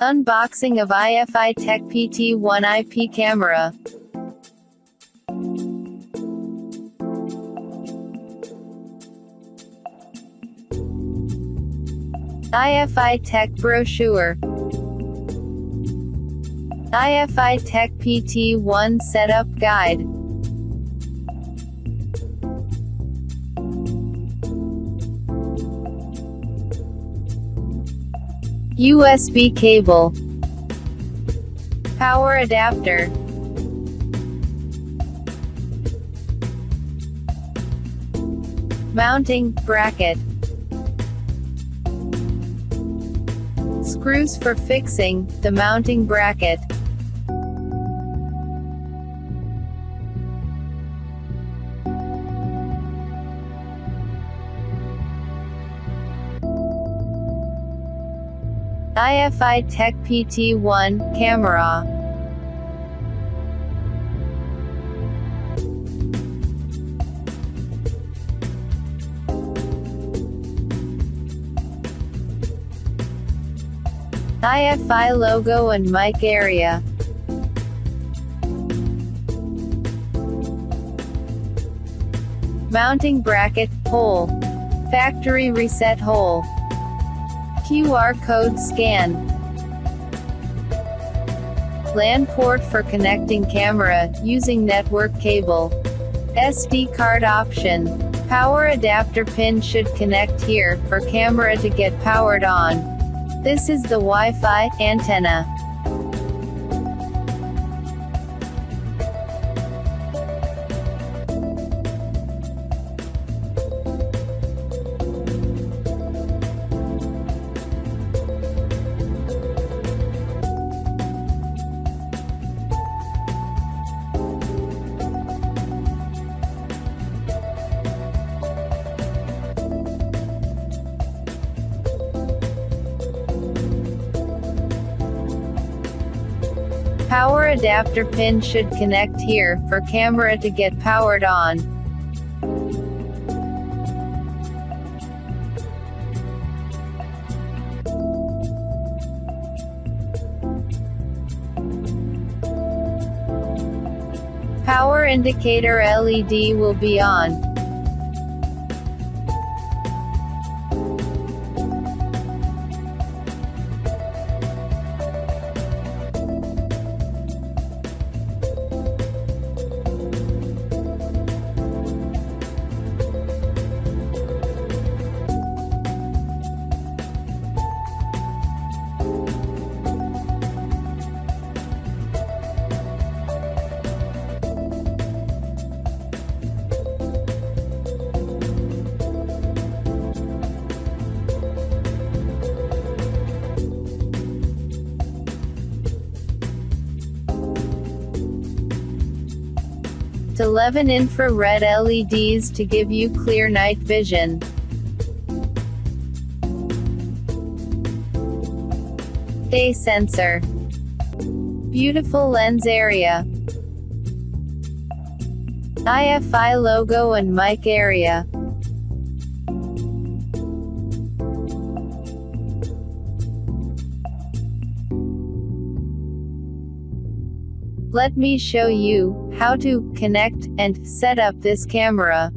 Unboxing of IFI Tech PT1 IP camera. IFI Tech brochure. IFI Tech PT1 setup guide. USB cable. Power adapter. Mounting bracket. Screws for fixing the mounting bracket. IFI Tech PT1 camera. IFI logo and mic area. Mounting bracket, hole. Factory reset hole. QR code scan. LAN port for connecting camera, using network cable. SD card option. Power adapter pin should connect here, for camera to get powered on. This is the Wi-Fi antenna. Power adapter pin should connect here, for camera to get powered on. Power indicator LED will be on. 11 infrared LEDs to give you clear night vision. Day sensor. Beautiful lens area. IFI logo and mic area. Let me show you how to connect and set up this camera.